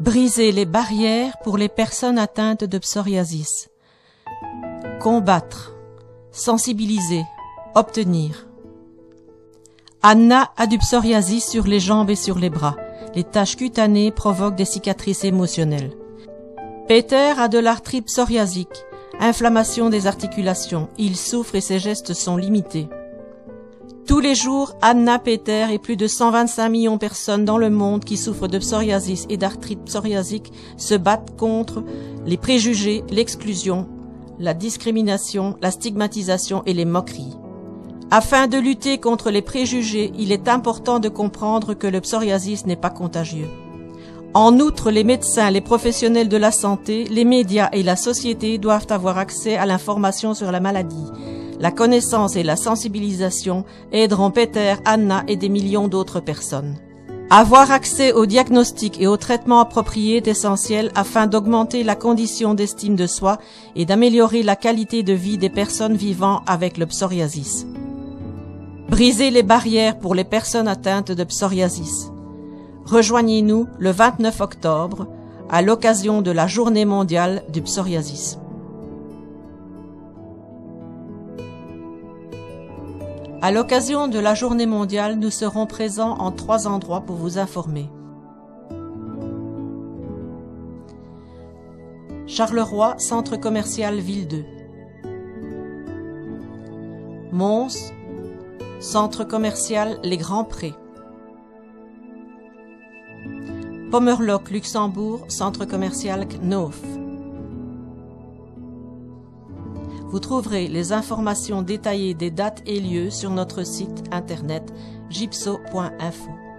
Briser les barrières pour les personnes atteintes de psoriasis. Combattre, sensibiliser, obtenir. Anna a du psoriasis sur les jambes et sur les bras. Les taches cutanées provoquent des cicatrices émotionnelles. Peter a de l'arthrite psoriasique, inflammation des articulations. Il souffre et ses gestes sont limités. Tous les jours, Anna Peter et plus de 125 millions de personnes dans le monde qui souffrent de psoriasis et d'arthrite psoriasique se battent contre les préjugés, l'exclusion, la discrimination, la stigmatisation et les moqueries. Afin de lutter contre les préjugés, il est important de comprendre que le psoriasis n'est pas contagieux. En outre, les médecins, les professionnels de la santé, les médias et la société doivent avoir accès à l'information sur la maladie. La connaissance et la sensibilisation aideront Peter, Anna et des millions d'autres personnes. Avoir accès au diagnostic et au traitement approprié est essentiel afin d'augmenter la condition d'estime de soi et d'améliorer la qualité de vie des personnes vivant avec le psoriasis. Briser les barrières pour les personnes atteintes de psoriasis. Rejoignez-nous le 29 octobre à l'occasion de la Journée mondiale du psoriasis. À l'occasion de la journée mondiale, nous serons présents en trois endroits pour vous informer. Charleroi, centre commercial Ville 2. Mons, centre commercial Les Grands Prés. Pommerloch, Luxembourg, centre commercial Knof. Vous trouverez les informations détaillées des dates et lieux sur notre site internet gypso.info.